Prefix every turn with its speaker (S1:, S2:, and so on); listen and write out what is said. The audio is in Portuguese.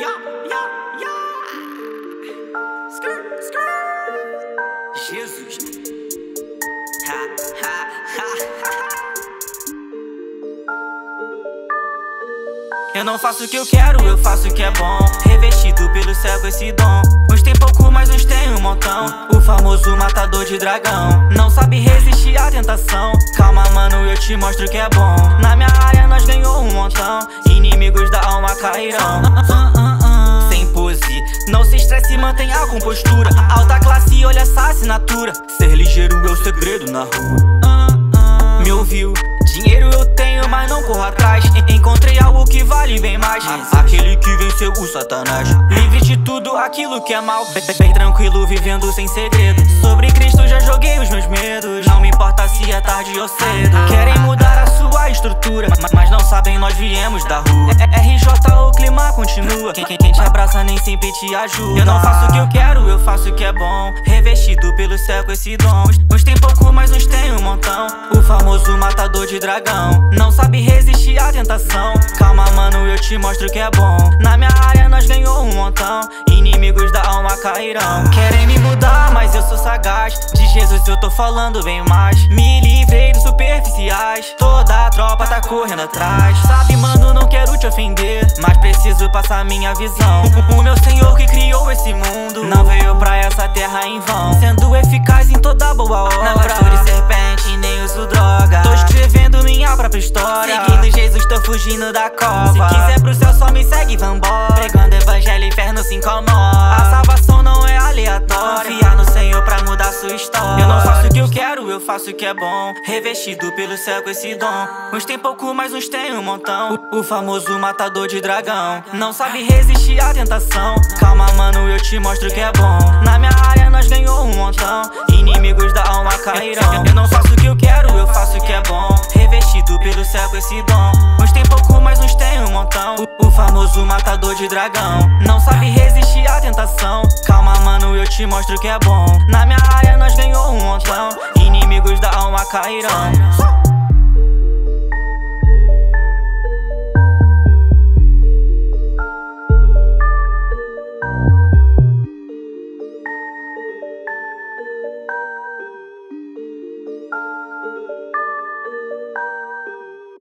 S1: yeah, yeah, yeah. Skirt, skirt. Jesus. Ha, ha, ha, ha. Eu não faço o que eu quero, eu faço o que é bom. Revestido pelo céu esse dom. Uns tem pouco, mas uns tem um montão. O famoso matador de dragão. Não sabe resistir à tentação. Calma, mano, eu te mostro que é bom. Na minha área nós ganhou um montão. Inimigos da alma cairão. Não se estresse, mantenha a compostura. Alta classe, olha essa assinatura. Ser ligeiro é o segredo na rua. Me ouviu? Dinheiro eu tenho, mas não corro atrás. Encontrei algo que vale bem mais. Aquele que venceu o Satanás. Livre de tudo aquilo que é mal. Bem tranquilo, vivendo sem segredo. Sobre Cristo já joguei os meus medos. Não me importa se é tarde ou cedo. Querem mudar a sua estrutura, mas não sabem, nós viemos da rua. RJ, o clima continua. Quem, quem, quem te abraça nem sempre te ajuda. Eu não faço o que eu quero, eu faço o que é bom. Revestido pelo céu com esse dom. Uns tem pouco, mas uns tem um montão. O famoso matador de dragão. Não sabe resistir à tentação. Calma, mano, eu te mostro que é bom. Na minha área nós ganhou um montão. Inimigos da alma cairão. Querem me mudar, mas eu sou sagaz. De Jesus eu tô falando bem mais. Me livrei dos superficiais. A tropa tá correndo atrás. Sabe, mano, não quero te ofender. Mas preciso passar minha visão. O meu Senhor que criou esse mundo. Não veio pra essa terra em vão. Sendo eficaz em toda boa obra. Não gosto de serpente, nem uso droga. Tô escrevendo minha própria história. Seguindo Jesus, tô fugindo da cova. Se quiser pro céu, só me segue, vambora. Pregando evangelho, inferno se incomoda. Eu faço o que é bom. Revestido pelo céu com esse dom. Uns tem pouco, mas uns tem um montão. O, o famoso matador de dragão. Não sabe resistir à tentação. Calma, mano, eu te mostro que é bom. Na minha área nós ganhou um montão. Inimigos da alma cairão. Eu não faço o que eu quero, eu faço o que é bom. Revestido pelo céu com esse dom. Uns tem pouco, mas uns tem um montão. O, o famoso matador de dragão. Não sabe resistir à tentação. Calma, mano, eu te mostro que é bom. Na minha área nós ganhou um montão. Inimigos da alma cairão.